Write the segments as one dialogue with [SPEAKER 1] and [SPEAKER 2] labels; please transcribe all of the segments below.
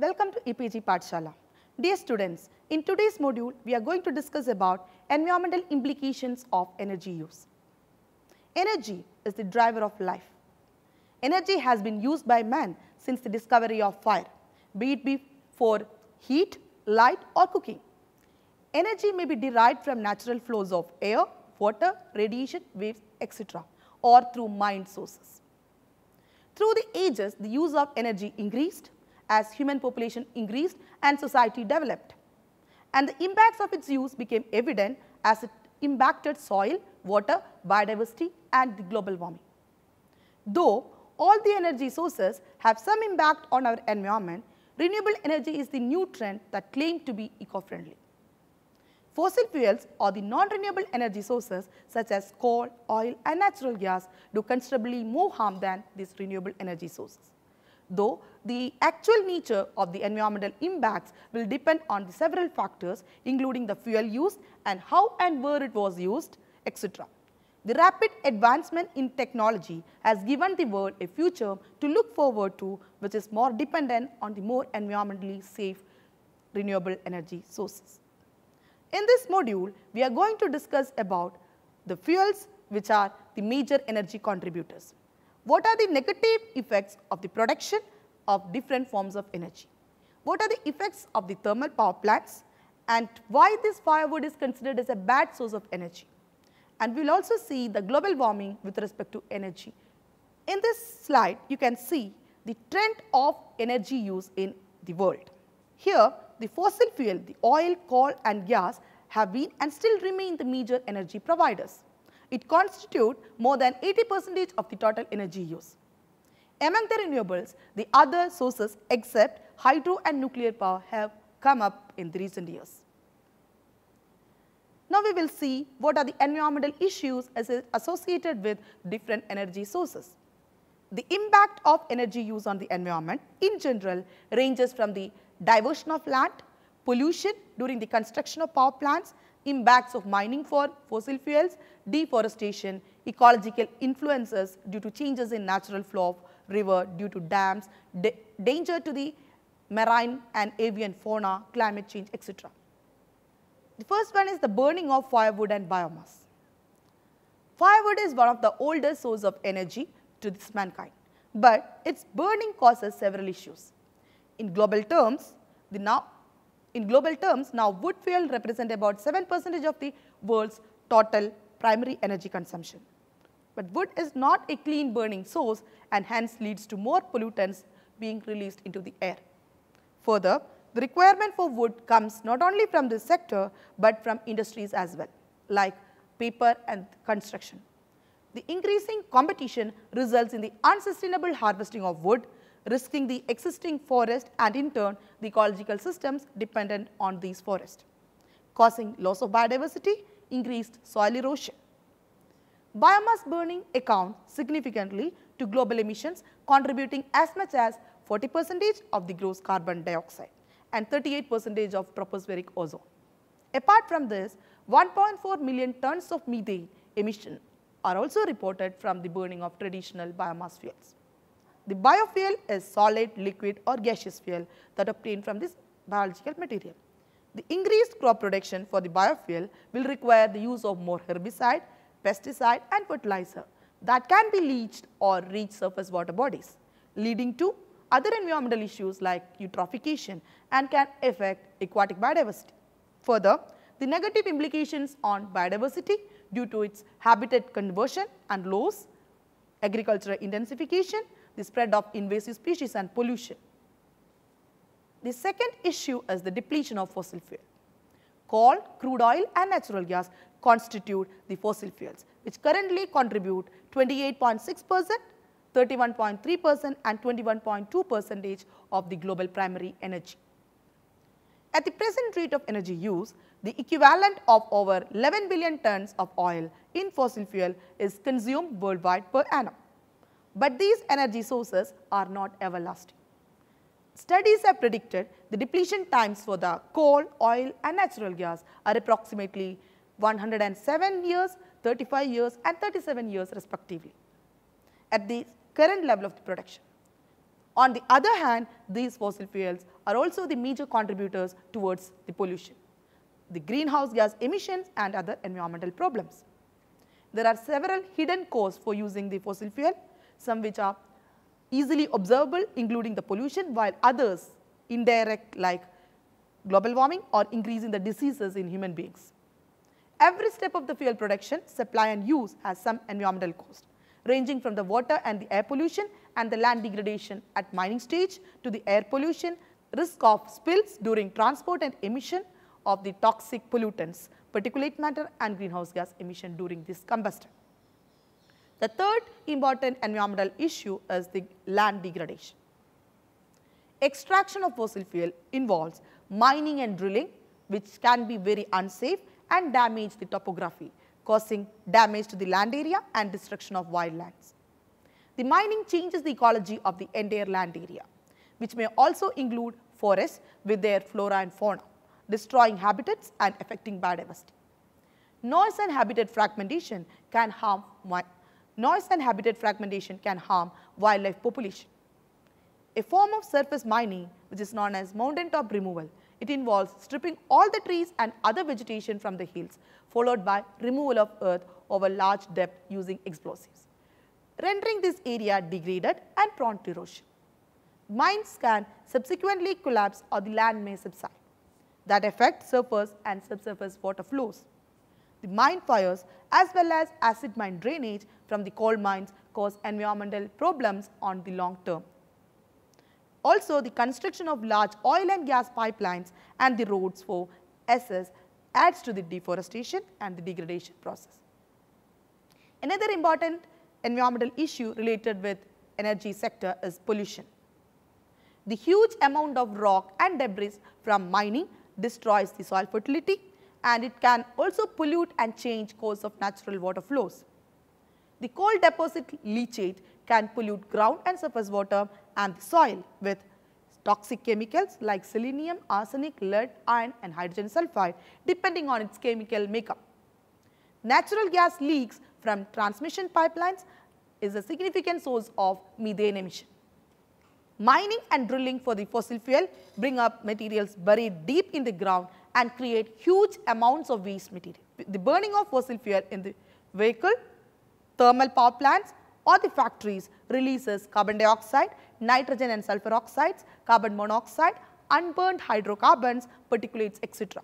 [SPEAKER 1] Welcome to EPG Pathshala. Dear students, in today's module, we are going to discuss about environmental implications of energy use. Energy is the driver of life. Energy has been used by man since the discovery of fire, be it be for heat, light or cooking. Energy may be derived from natural flows of air, water, radiation, waves, etc. or through mined sources. Through the ages, the use of energy increased as human population increased and society developed. And the impacts of its use became evident as it impacted soil, water, biodiversity and the global warming. Though all the energy sources have some impact on our environment, renewable energy is the new trend that claim to be eco-friendly. Fossil fuels or the non-renewable energy sources such as coal, oil and natural gas do considerably more harm than these renewable energy sources. Though the actual nature of the environmental impacts will depend on the several factors including the fuel used and how and where it was used etc. The rapid advancement in technology has given the world a future to look forward to which is more dependent on the more environmentally safe renewable energy sources. In this module, we are going to discuss about the fuels which are the major energy contributors. What are the negative effects of the production of different forms of energy? What are the effects of the thermal power plants and why this firewood is considered as a bad source of energy? And we will also see the global warming with respect to energy. In this slide, you can see the trend of energy use in the world. Here, the fossil fuel, the oil, coal and gas have been and still remain the major energy providers. It constitutes more than 80 percentage of the total energy use. Among the renewables, the other sources except hydro and nuclear power have come up in the recent years. Now we will see what are the environmental issues associated with different energy sources. The impact of energy use on the environment in general ranges from the diversion of land, pollution during the construction of power plants, impacts of mining for fossil fuels, deforestation, ecological influences due to changes in natural flow of river due to dams, danger to the marine and avian fauna, climate change, etc. The first one is the burning of firewood and biomass. Firewood is one of the oldest source of energy to this mankind, but its burning causes several issues. In global terms, the now in global terms, now wood fuel represent about 7 percentage of the world's total primary energy consumption. But wood is not a clean burning source and hence leads to more pollutants being released into the air. Further, the requirement for wood comes not only from this sector, but from industries as well, like paper and construction. The increasing competition results in the unsustainable harvesting of wood, risking the existing forest and in turn the ecological systems dependent on these forests, causing loss of biodiversity, increased soil erosion. Biomass burning accounts significantly to global emissions contributing as much as 40 percentage of the gross carbon dioxide and 38 percentage of tropospheric ozone. Apart from this, 1.4 million tons of methane emission are also reported from the burning of traditional biomass fuels. The biofuel is solid, liquid or gaseous fuel that obtained from this biological material. The increased crop production for the biofuel will require the use of more herbicide, pesticide and fertilizer that can be leached or reach surface water bodies, leading to other environmental issues like eutrophication and can affect aquatic biodiversity. Further, the negative implications on biodiversity due to its habitat conversion and loss, agricultural intensification, the spread of invasive species and pollution. The second issue is the depletion of fossil fuel. Coal, crude oil and natural gas constitute the fossil fuels which currently contribute 28.6 percent, 31.3 percent and 21.2 percentage of the global primary energy. At the present rate of energy use, the equivalent of over 11 billion tons of oil in fossil fuel is consumed worldwide per annum. But these energy sources are not everlasting. Studies have predicted the depletion times for the coal, oil and natural gas are approximately 107 years, 35 years and 37 years respectively at the current level of the production. On the other hand, these fossil fuels are also the major contributors towards the pollution, the greenhouse gas emissions and other environmental problems. There are several hidden costs for using the fossil fuel, some which are easily observable including the pollution while others indirect like global warming or increasing the diseases in human beings. Every step of the fuel production, supply and use has some environmental cost ranging from the water and the air pollution and the land degradation at mining stage to the air pollution, risk of spills during transport and emission of the toxic pollutants, particulate matter and greenhouse gas emission during this combustion. The third important environmental issue is the land degradation. Extraction of fossil fuel involves mining and drilling which can be very unsafe and damage the topography causing damage to the land area and destruction of wildlands. The mining changes the ecology of the entire land area which may also include forests with their flora and fauna, destroying habitats and affecting biodiversity. Noise and habitat fragmentation can harm noise and habitat fragmentation can harm wildlife population. A form of surface mining which is known as mountaintop removal it involves stripping all the trees and other vegetation from the hills followed by removal of earth over large depth using explosives, rendering this area degraded and prone to erosion. Mines can subsequently collapse or the land may subside that affect surface and subsurface water flows. The mine fires as well as acid mine drainage from the coal mines cause environmental problems on the long term also, the construction of large oil and gas pipelines and the roads for SS adds to the deforestation and the degradation process. Another important environmental issue related with energy sector is pollution. The huge amount of rock and debris from mining destroys the soil fertility and it can also pollute and change course of natural water flows. The coal deposit leachate can pollute ground and surface water and the soil with toxic chemicals like selenium, arsenic, lead, iron and hydrogen sulfide depending on its chemical makeup. Natural gas leaks from transmission pipelines is a significant source of methane emission. Mining and drilling for the fossil fuel bring up materials buried deep in the ground and create huge amounts of waste material. The burning of fossil fuel in the vehicle, thermal power plants or the factories releases carbon dioxide, nitrogen and sulfur oxides, carbon monoxide, unburned hydrocarbons, particulates etc.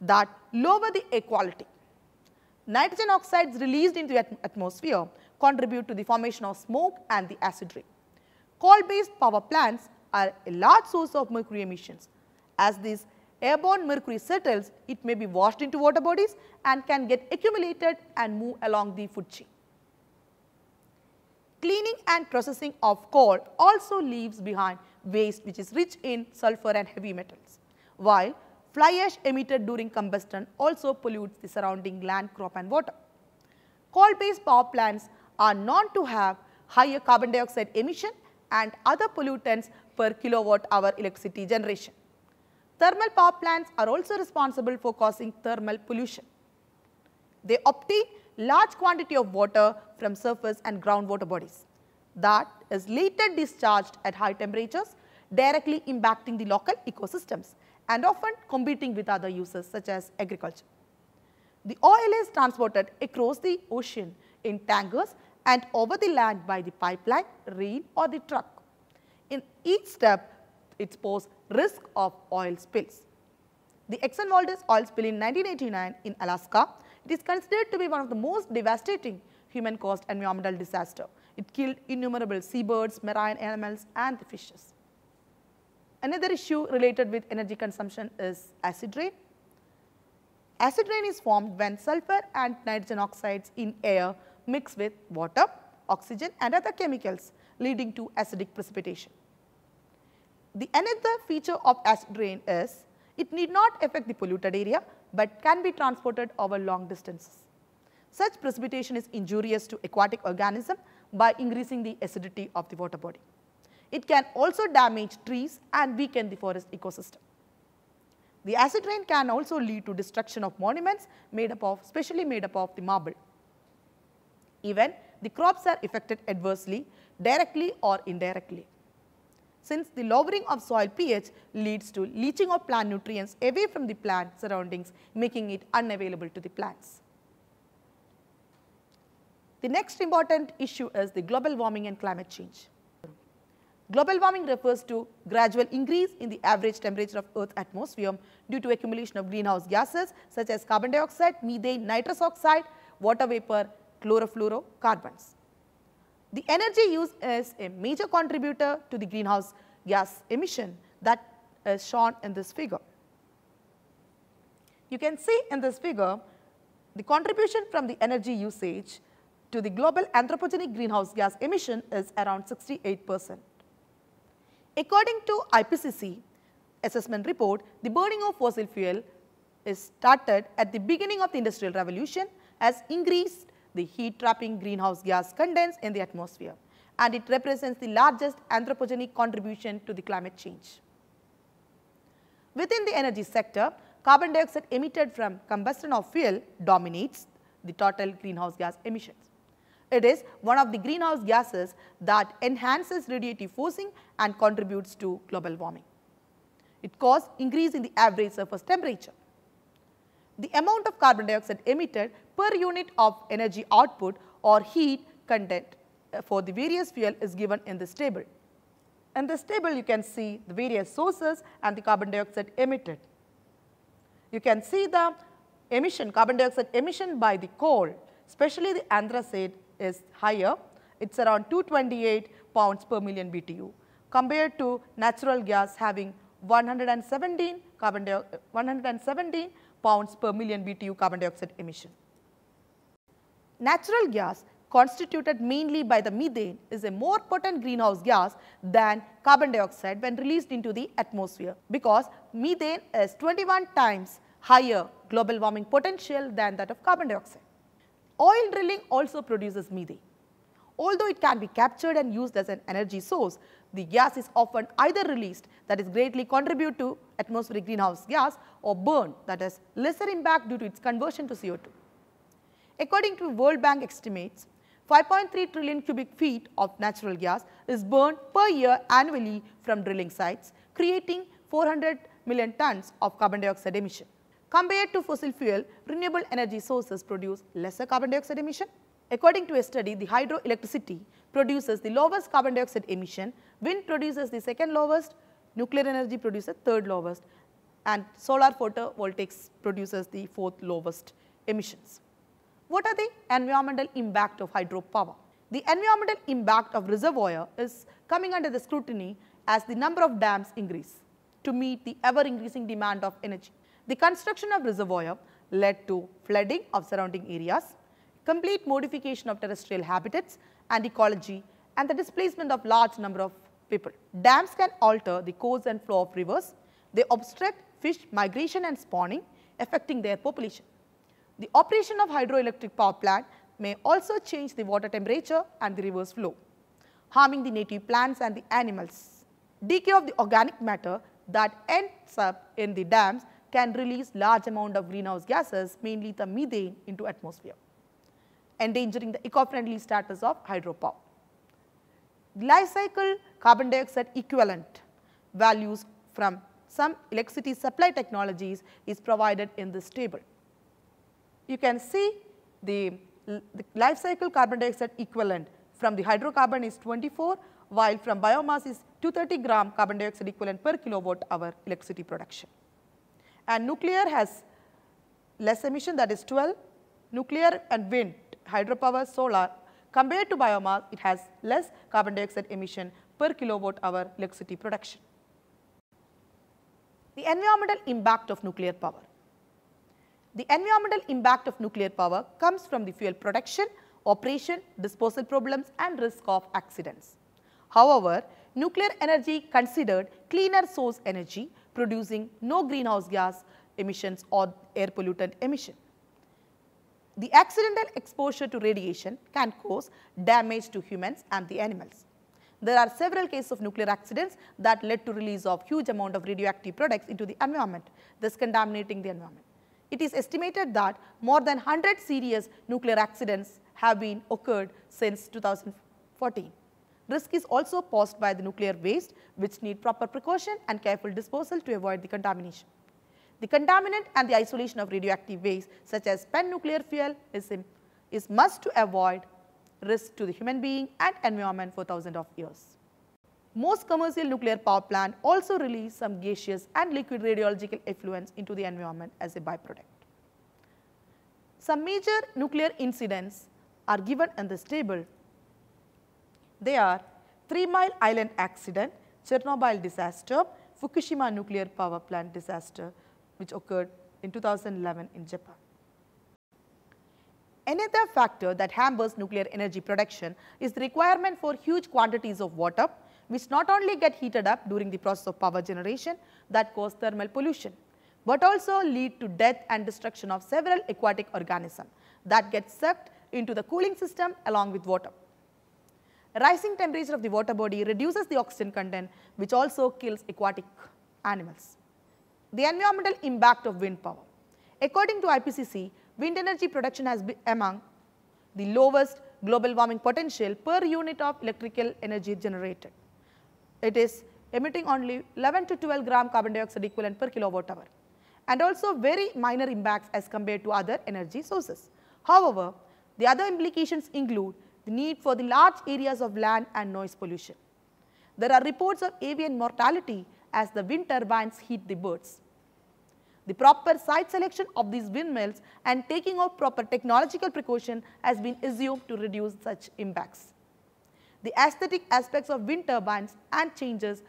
[SPEAKER 1] that lower the air quality. Nitrogen oxides released into the atmosphere contribute to the formation of smoke and the acid rain. Coal-based power plants are a large source of mercury emissions. As this airborne mercury settles, it may be washed into water bodies and can get accumulated and move along the food chain. Cleaning and processing of coal also leaves behind waste which is rich in sulfur and heavy metals, while fly ash emitted during combustion also pollutes the surrounding land, crop and water. Coal-based power plants are known to have higher carbon dioxide emission and other pollutants per kilowatt hour electricity generation. Thermal power plants are also responsible for causing thermal pollution. They obtain large quantity of water from surface and groundwater bodies that is later discharged at high temperatures directly impacting the local ecosystems and often competing with other uses such as agriculture. The oil is transported across the ocean in tankers and over the land by the pipeline, rail or the truck. In each step, it poses risk of oil spills. The Exxon Valdez oil spill in 1989 in Alaska it is considered to be one of the most devastating human caused environmental disaster. It killed innumerable seabirds, marine animals and fishes. Another issue related with energy consumption is acid rain. Acid rain is formed when sulfur and nitrogen oxides in air mix with water, oxygen and other chemicals leading to acidic precipitation. The another feature of acid rain is it need not affect the polluted area but can be transported over long distances. Such precipitation is injurious to aquatic organism by increasing the acidity of the water body. It can also damage trees and weaken the forest ecosystem. The acid rain can also lead to destruction of monuments made up of, specially made up of the marble. Even the crops are affected adversely, directly or indirectly. Since the lowering of soil pH leads to leaching of plant nutrients away from the plant surroundings making it unavailable to the plants. The next important issue is the global warming and climate change. Global warming refers to gradual increase in the average temperature of Earth's atmosphere due to accumulation of greenhouse gases such as carbon dioxide, methane, nitrous oxide, water vapor, chlorofluorocarbons. The energy use is a major contributor to the greenhouse gas emission that is shown in this figure. You can see in this figure the contribution from the energy usage to the global anthropogenic greenhouse gas emission is around 68 percent. According to IPCC assessment report, the burning of fossil fuel is started at the beginning of the industrial revolution has increased the heat trapping greenhouse gas contents in the atmosphere and it represents the largest anthropogenic contribution to the climate change. Within the energy sector, carbon dioxide emitted from combustion of fuel dominates the total greenhouse gas emissions. It is one of the greenhouse gases that enhances radiative forcing and contributes to global warming. It causes increase in the average surface temperature. The amount of carbon dioxide emitted per unit of energy output or heat content uh, for the various fuel is given in this table. In this table you can see the various sources and the carbon dioxide emitted. You can see the emission, carbon dioxide emission by the coal, especially the anthracite is higher. It is around 228 pounds per million BTU compared to natural gas having 117 carbon 117 pounds per million BTU carbon dioxide emission. Natural gas constituted mainly by the methane is a more potent greenhouse gas than carbon dioxide when released into the atmosphere because methane is 21 times higher global warming potential than that of carbon dioxide. Oil drilling also produces methane. Although it can be captured and used as an energy source, the gas is often either released that is greatly contribute to atmospheric greenhouse gas or burned that has lesser impact due to its conversion to CO2. According to World Bank estimates, 5.3 trillion cubic feet of natural gas is burned per year annually from drilling sites, creating 400 million tons of carbon dioxide emission. Compared to fossil fuel, renewable energy sources produce lesser carbon dioxide emission. According to a study, the hydroelectricity produces the lowest carbon dioxide emission, wind produces the second lowest, nuclear energy produces third lowest and solar photovoltaics produces the fourth lowest emissions. What are the environmental impact of hydropower? The environmental impact of reservoir is coming under the scrutiny as the number of dams increase to meet the ever increasing demand of energy. The construction of reservoir led to flooding of surrounding areas, complete modification of terrestrial habitats and ecology and the displacement of large number of people. Dams can alter the course and flow of rivers. They obstruct fish migration and spawning affecting their population. The operation of hydroelectric power plant may also change the water temperature and the river's flow, harming the native plants and the animals. Decay of the organic matter that ends up in the dams can release large amount of greenhouse gases, mainly the methane into atmosphere, endangering the eco-friendly status of hydropower. Life cycle carbon dioxide equivalent values from some electricity supply technologies is provided in this table. You can see the, the life cycle carbon dioxide equivalent from the hydrocarbon is 24 while from biomass is 230 gram carbon dioxide equivalent per kilowatt hour electricity production and nuclear has less emission that is 12. Nuclear and wind, hydropower, solar compared to biomass it has less carbon dioxide emission per kilowatt hour electricity production. The environmental impact of nuclear power. The environmental impact of nuclear power comes from the fuel production, operation, disposal problems and risk of accidents. However, nuclear energy considered cleaner source energy producing no greenhouse gas emissions or air pollutant emission. The accidental exposure to radiation can cause damage to humans and the animals. There are several cases of nuclear accidents that led to release of huge amount of radioactive products into the environment, thus contaminating the environment. It is estimated that more than 100 serious nuclear accidents have been occurred since 2014. Risk is also posed by the nuclear waste which need proper precaution and careful disposal to avoid the contamination. The contaminant and the isolation of radioactive waste such as spent nuclear fuel is, is must to avoid risk to the human being and environment for thousands of years. Most commercial nuclear power plant also release some gaseous and liquid radiological effluents into the environment as a byproduct. Some major nuclear incidents are given in this table. They are Three Mile Island accident, Chernobyl disaster, Fukushima nuclear power plant disaster which occurred in 2011 in Japan. Another factor that hampers nuclear energy production is the requirement for huge quantities of water which not only get heated up during the process of power generation that cause thermal pollution, but also lead to death and destruction of several aquatic organisms that get sucked into the cooling system along with water. Rising temperature of the water body reduces the oxygen content which also kills aquatic animals. The environmental impact of wind power. According to IPCC, wind energy production has been among the lowest global warming potential per unit of electrical energy generated. It is emitting only 11 to 12 gram carbon dioxide equivalent per kilowatt hour and also very minor impacts as compared to other energy sources. However, the other implications include the need for the large areas of land and noise pollution. There are reports of avian mortality as the wind turbines heat the birds. The proper site selection of these windmills and taking of proper technological precaution has been assumed to reduce such impacts. The aesthetic aspects of wind turbines and changes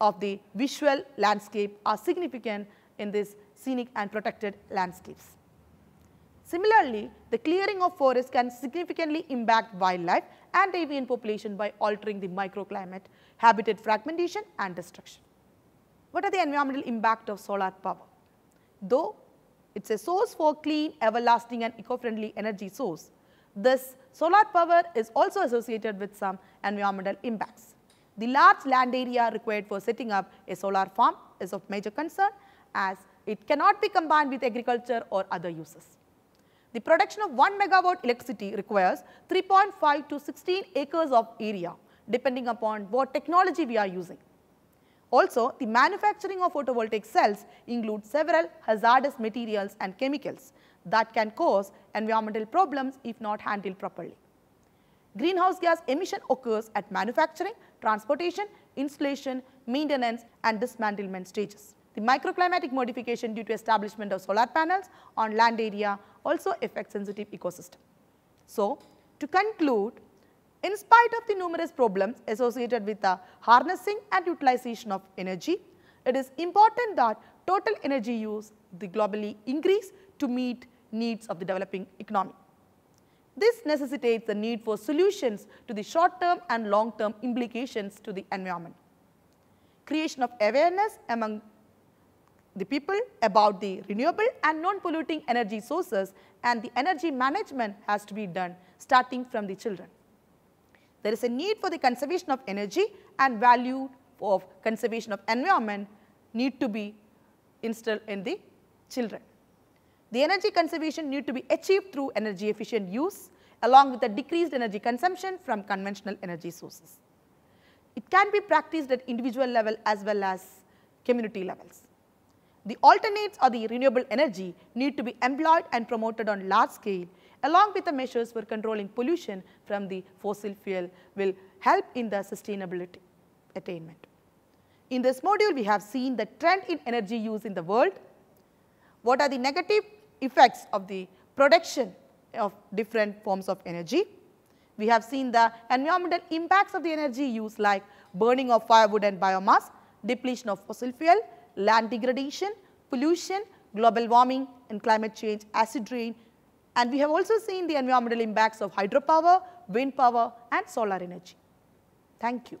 [SPEAKER 1] of the visual landscape are significant in these scenic and protected landscapes. Similarly, the clearing of forests can significantly impact wildlife and avian population by altering the microclimate, habitat fragmentation and destruction. What are the environmental impact of solar power? Though it is a source for clean, everlasting and eco-friendly energy source, this solar power is also associated with some environmental impacts. The large land area required for setting up a solar farm is of major concern as it cannot be combined with agriculture or other uses. The production of 1 megawatt electricity requires 3.5 to 16 acres of area depending upon what technology we are using. Also, the manufacturing of photovoltaic cells includes several hazardous materials and chemicals that can cause environmental problems if not handled properly. Greenhouse gas emission occurs at manufacturing, transportation, installation, maintenance and dismantlement stages. The microclimatic modification due to establishment of solar panels on land area also affect sensitive ecosystem. So, to conclude, in spite of the numerous problems associated with the harnessing and utilization of energy, it is important that total energy use the globally increase to meet needs of the developing economy. This necessitates the need for solutions to the short term and long term implications to the environment. Creation of awareness among the people about the renewable and non-polluting energy sources and the energy management has to be done starting from the children. There is a need for the conservation of energy and value of conservation of environment need to be instilled in the children. The energy conservation need to be achieved through energy efficient use along with the decreased energy consumption from conventional energy sources. It can be practiced at individual level as well as community levels. The alternates or the renewable energy need to be employed and promoted on large scale along with the measures for controlling pollution from the fossil fuel will help in the sustainability attainment. In this module, we have seen the trend in energy use in the world, what are the negative effects of the production of different forms of energy. We have seen the environmental impacts of the energy use like burning of firewood and biomass, depletion of fossil fuel, land degradation, pollution, global warming and climate change, acid rain and we have also seen the environmental impacts of hydropower, wind power and solar energy. Thank you.